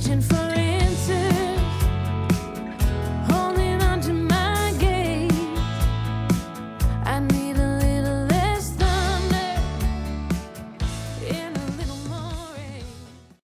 searching for